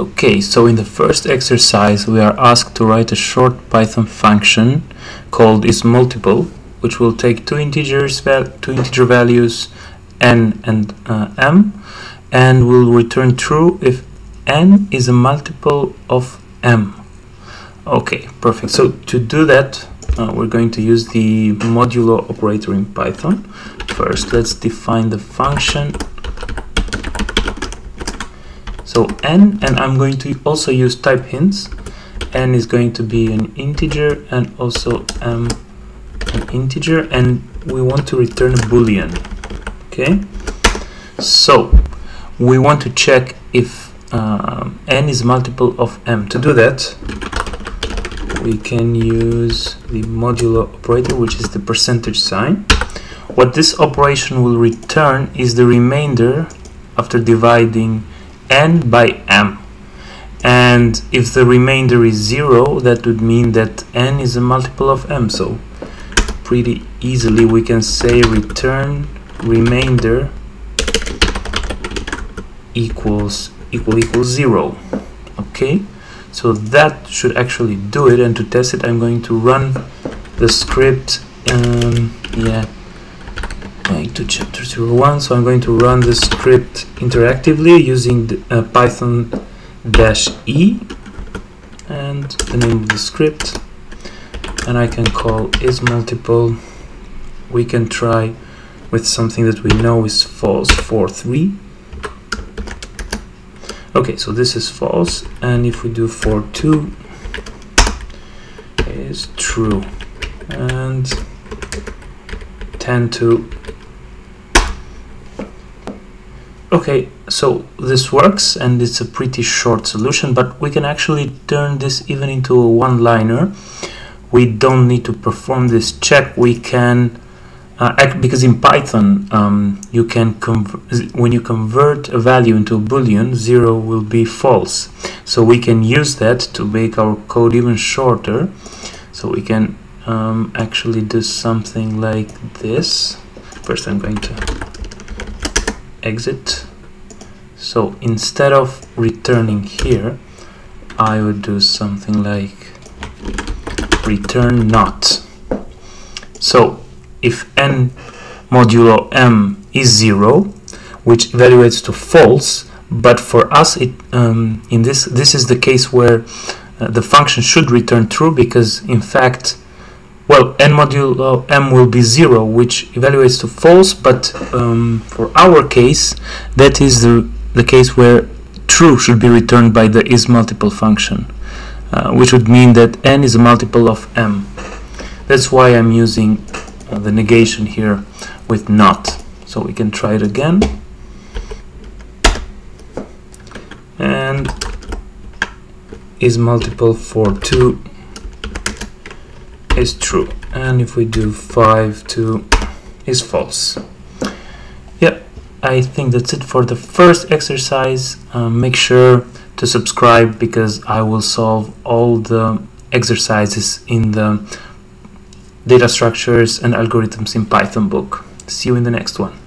Okay, so in the first exercise we are asked to write a short Python function called isMultiple which will take two integers two integer values n and uh, m and will return true if n is a multiple of m. Okay, perfect. So to do that uh, we're going to use the modulo operator in Python. First let's define the function so n, and I'm going to also use type hints. n is going to be an integer and also m an integer and we want to return a boolean. Okay, so we want to check if uh, n is multiple of m. To do that, we can use the modulo operator, which is the percentage sign. What this operation will return is the remainder after dividing n by m. And if the remainder is 0 that would mean that n is a multiple of m. So pretty easily we can say return remainder equals equal equals 0 okay? So that should actually do it. And to test it I'm going to run the script um, yeah to chapter 01 so I'm going to run the script interactively using the, uh, python dash e and the name of the script. And I can call is multiple. We can try with something that we know is false for 3 okay so this is false and if we do for 2 is true. And 10 to Okay, so this works and it's a pretty short solution, but we can actually turn this even into a one-liner. We don't need to perform this check. We can, uh, because in Python, um, you can when you convert a value into a boolean, zero will be false. So we can use that to make our code even shorter. So we can um, actually do something like this. First, I'm going to exit so instead of returning here I would do something like return not. So if n modulo m is 0 which evaluates to false but for us it um, in this this is the case where uh, the function should return true because in fact well n modulo m will be 0 which evaluates to false but um, for our case that is the, the case where true should be returned by the is multiple function uh, which would mean that n is a multiple of m. That's why I'm using uh, the negation here with not. So we can try it again. And is multiple for 2 is true. And if we do 5 2 is false I think that's it for the first exercise. Um, make sure to subscribe because I will solve all the exercises in the data structures and algorithms in Python book. See you in the next one